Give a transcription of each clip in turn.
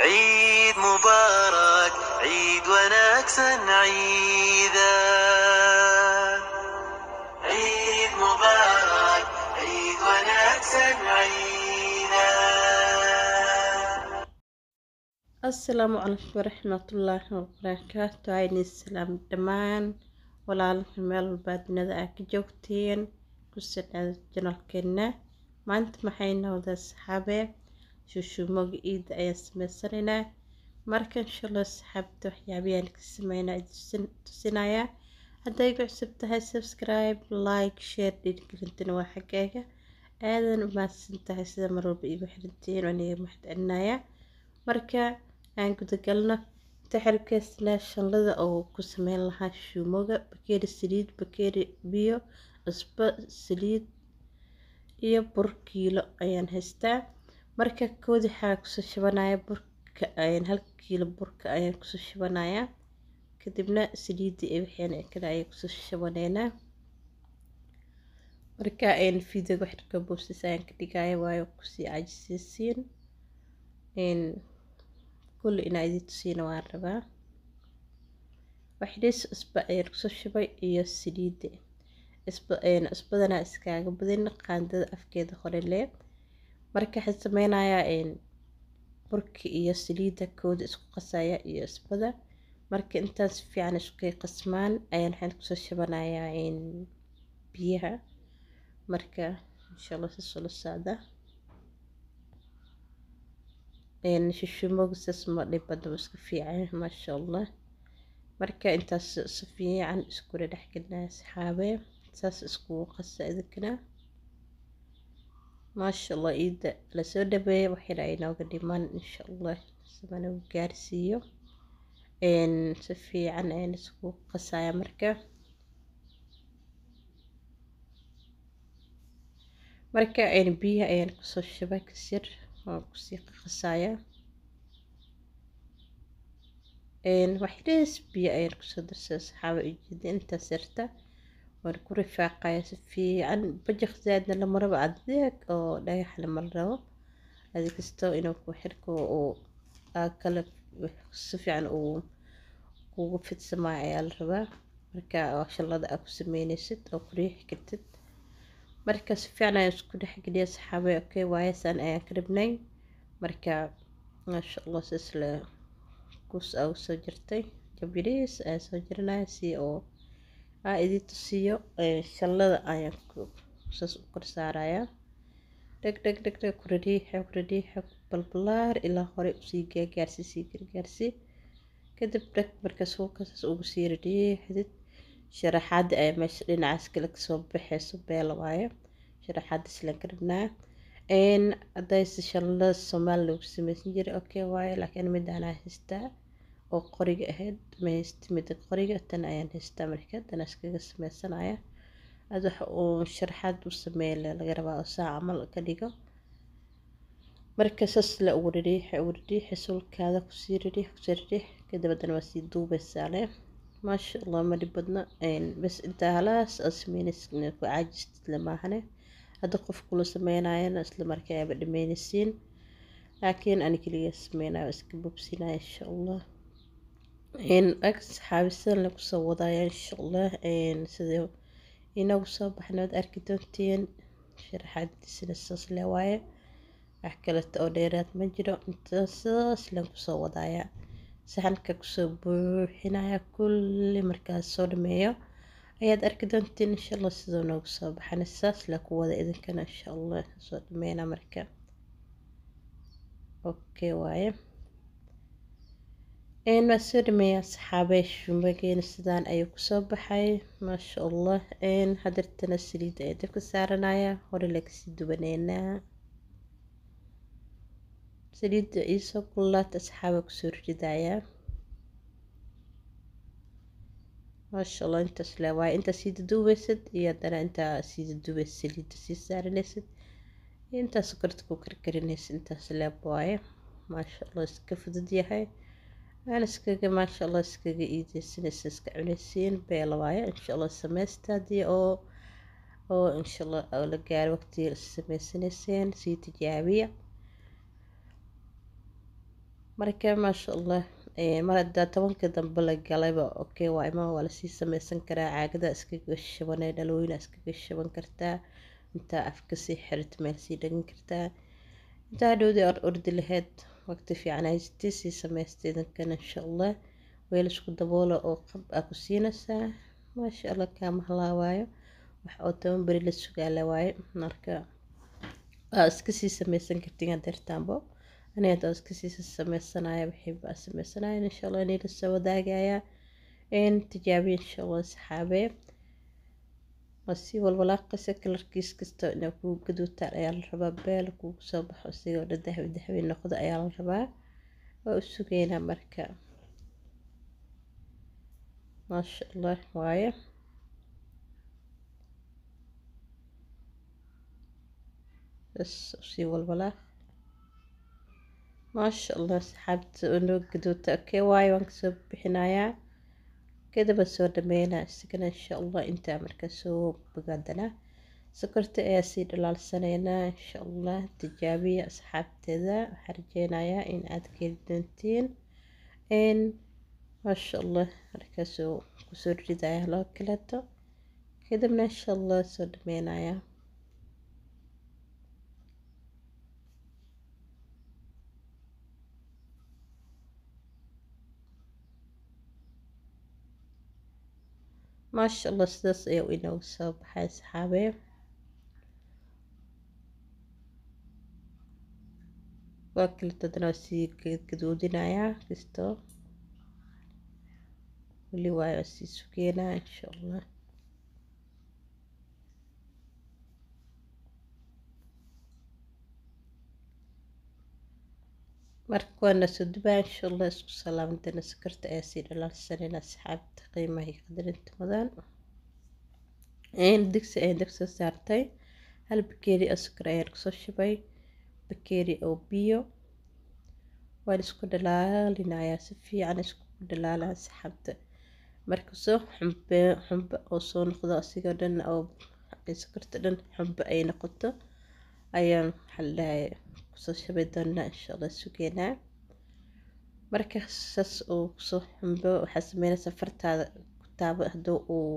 ciid mubaarak ciid wanaagsan ciidan ciid mubaarak ciid wanaagsan ciidan assalaamu calaykum waraxmatullaahi wabarakaatu ayni salaam dhammaan walaalaha meel walbaa dunida aa ka joogteen ku socda janalkeena maanta maxay nawdaa saxaabe shushuumoga ciida ayaan sameysanaynaa. Marka inshallah saxaabta waxyaabiyaan ka sameynaa tusinayaa hadday igu cusub tahay subscribe like share dhiirgelintana waa xaggeega aadan umahadsan tahay sida mar walba iigu xirantihiin waan mahadcelinayaa. Marka aan gudagalno inta xilkeysnaa shanlada oo ku sameyn lahaa shumoga bakeeri saliid bakeeri biyo cusbo saliid iyo bur kiilo ayaan haystaa marka koodi waxaa ku soo shubanaya burka hal kiilo burka ayaan ku soo shubanayaa kadibna saliidii iyo wixii kale ayaan ku soo shubaneynaa marka fiidiyoga xirka boostis ayaan ka dhigaya waayo ku sii cajisaysiin kulli inaa idin waan rabaa. Waxdhiis cusba ayaan ku soo shubay iyo saliida cusbadana iskaaga badin qaandada afkeeda hore lee marka waxaan sameynayaa burka iyo saliida kooda isku qasaya iyo cusbada marka intaas si fiican iskay qasmaan ayaan waxaan ku soo shubanayaa biyaha. Marka insha allah sasoo la socda shishumoga saas ma dhib badan iska fiican maasha allah marka intaas si fiican iskula dhexgelinaya saxaabe saas iskugu qasa idinkana maasha allah ciida la soo dhabeeya waxyar ay nooga dhimaan insha allah samana gaarsiiyo. Si fiican ayaan iskugu qasaya marka. Marka biyaha ayaan ku soo shubay kasir waan ku sii qaqasaya waxdhees biyo ayaan ku soo darsada saxaaba ujeeda intaas yarta waan ku rifaaqaya si fiican bajaq zaadna lama rabo. Adeeg oo dhagax lama rabo adi kasto inuu ku xirka uu kale si fiican uu kugu fidsamaayo ayaa la rabaa. Marka shalada aa ku sameyneysid oo ku riixi kartid. Marka si fiican ayaan isku dhexgeliya saxaabe okay waayasaan ayaan ka rabnay marka maasha allah saas le kus aa u soo jirtay jabiriis ayaan soo jirinaya si oo aa idin tusiyo shalada ayaan saas u kor saaraya dheg dheg dheg dheg ku ku radiixa balbalaar ilaa hore u sii gaargaarsi sii gargaarsi kadib dheg markaas huukasaas ugu sii radiixdid sharaxaada ayaa meesha dhinacaas kale ka soo baxeyso beela waayo. Sharaxaada islaan ka rabnaa hadayse shalada soomaali lagu sameysan jiray okay waayo laakiin midaan aan haystaa oo qoriga ahayd ma haysta mida qoriga tan ayaan haystaa marka tan iskaga sameysanaya ad waxa uu sharaxaad u sameeya laga rabaa oo saa camal ka dhigo. Marka saas la ugu rariixa ugu rariixa sulkaada ku sii rariix ku sii rariix kadib haddana waa sii duubeysaa leh maasha allah ma dhib badna bas intaa halaas aad sameynaysid ku caajistid lamaahane hadda qof kula sameynayana isla markaaba dhameynaysiin laakiin ani keliya sameynayo iska bobsinaya insha allah saxaabisan lagu soo wadaya insha allah sida inagu soo baxna waad arki doontiin sharaxaadiisina saas le waaye. Wax kaleta oo dheeraad ma jiro. Intaa saas len ku soo wadaya saxanka ku soo buuxinaya kulli markaas soo dhameeyo. Ayaad arki doontiin insha allah sidoo noogu soo baxana saas la ku wada idinkana insha allah soo dhameyna marka. Okay waaye waa soo dhameeyaa saxaabee shumageena sidaan ayuu ku soo baxay. Maasha allah hadartana saliida ayaa dabka saaranaya. Hore lagasii dubaneynaa saliidda iisoo kullaata asxaaba ku soo ridayaa maasha allah intaas le waaye intaa sii daduubeysid iyo haddana intaa sii daduubeysid saliidda sii saaranaysid. Intaas sokorta ku karkarinaysid intaas leeb waaye maasha allah iska fudud yahay aan iskaga maasha allah iskaga iideysanaysa iska cunaysiin beela waaye insha allah sameysta haddii oo oo insha allah oo la gaaro waqtiga sameysanayseen sii tijaabiya. Marka maasha allah mar hadaa tobanka dambe la galayba okay waa ima waa la sii sameysan karaa caagada iskaga shabanee dhalooyina iskaga shaban kartaa intaa afka sii xirta meel sii dhagan kartaa. Intaa hadhowdii or ordi laheyd waqti fiican haysatay sii samaysteedankan insha allah weel isku daboola oo qab aa ku siinaysaa. Maasha allah kaama halaawaayo wax oo toban beri la sugaala waaye marka waa iska sii sameysan kartiin hadeertaanbo aniga hadda iska sii sameysanaya wixii baa sameysanaya insha allah inay la soo wadaagaya in tijaabiya insha allah saxaabee waa sii walwalaaqaysa kalarkiis kasta inaa kuu gaduutaan ayaa la rabaa beel kugu soo baxo isigoo dhan dahwi dahwi noqdo rabaa. Waa u sugeynaa marka. Maasha allah waaye bas u sii walwalaaq. Maasha allah saxaabta inoo gaduuta okay waaye waan ka soo bixinayaa kadaba soo dhameynaa isagana insha allah intaa markaa soo bogaadana sokorta ayaa sii dhalaalsanaynaa insha allah tijaabiya asxaabteeda. Waxaa rajeynayaa in aad keeni doontiin maasha allah markaasoo ku soo ridaya loo kaleeto kadibna insha allah soo dhameynaya maasha allah sidaas ayaa inoogu soo baxay saxaabee waa kale dadna waa sii gaduudinayaa kisto weli waayo waa sii sugeynaa insha allah marka waana soo dubaa insha allah isku salaamantana sokorta ayaa sii dhalaalsanayna asxaabta qiimaha iyo qadarinta mudan. Digsi ayaan dab soo saartay. Hal bakeeri oo sokor ayaan ku soo shubay. Bakeeri oo biyo. Waan isku dhalaalinayaa si fiican isku dhalaalaa asxaabta. Marka soo xumbe xumbe oo soo noqdo asigoo dhan oo sokorta dhan xumbe ay noqoto ayaan waxaa la dhahay ku soo doonaa insha allah sugeynaa marka saas uu ku soo xumbo waxaa sameynaysaa fartaada ku taabo hadduu uu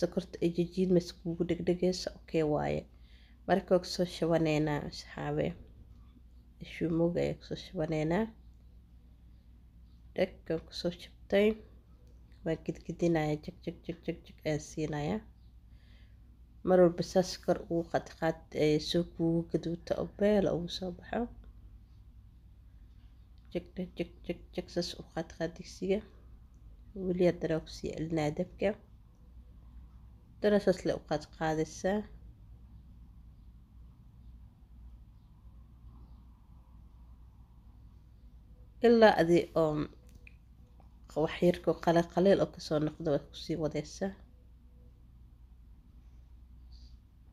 sokorta ay jijiidmaysa kugu dhegdhegayso okay waaye. Marka waa ku soo shabaneynaa asxaabe shumooga ayaa ku soo shabaneynaa dhegkan ku soo shabtay. Waa gedgedinaya jag jag jag mar walba saas kor ugu qadqaad soo kuugu gaduuta oo beela ugu soo baxo. Jag jag saas u qadqaad digsiga. Weli haddana waa ku sii celinaa dabka. Haddana saas le u qadqaadaysaa ilaa adi oo waxyarka qaleel qaleel oo ka soo noqdo waad ku sii wadaysaa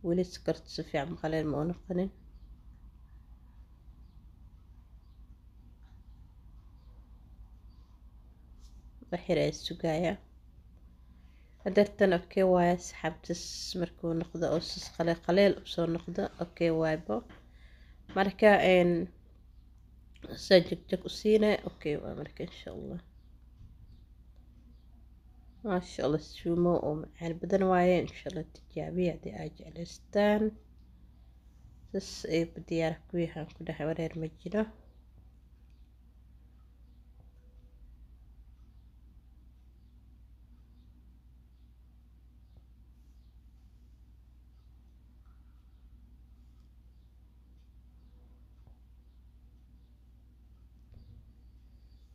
weli sokorta si fiican qaleel ma u noqonin waxyar ayaa sugaaya hadeertan okay waaye asxaabtas markuu noqdo oo sis qaleel qaleel u soo noqdo okay waaybo marka saa jagjag u siinaya okay waa marka insha allah maasha allah suumo oo macaan badan waaye insha allah tijaabiya haddii aad jeclaystaan sas ay diyaar ku yahaan ku dhahay wareer ma jiro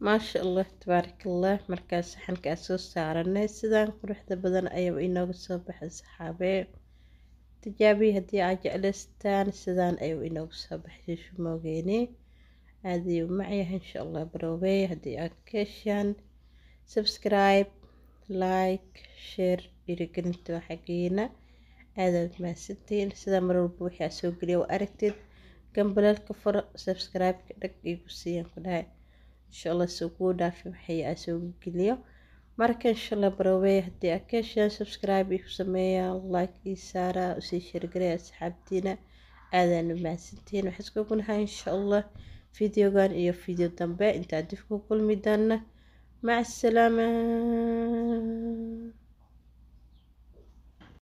maasha allah tabaarak allah markaas saxankaa soo saaranay sidaan quruxda badan ayaa inooga soo baxay saxaabee tijaabiya haddii aad jeclaystaan sidaan ayuu inooga soo baxay shumoogeeni aad ayuu macyahay insha allah baroobey haddii aad ka heshaan subscribe like share dhiirigelinta waa aadaad mahadsantihiin sidaa mar walba wixii aad soo geliya waa aragtid. Gambaleelka furo subscribe-ka dhag igu siiyaan ku dhahay insha allah soo kuu dhaafi waxay aa soo geliyo. Marka insha allah haddii aad ka heshaan subscribe igu sameeya like ii saara u sii sheergareya asxaabtiina. Aadaana mahadsantihiin waxaa iskugunahay insha allah fideogan iyo fideo dambe. Intaa dib ku kulmi doona maca asalaama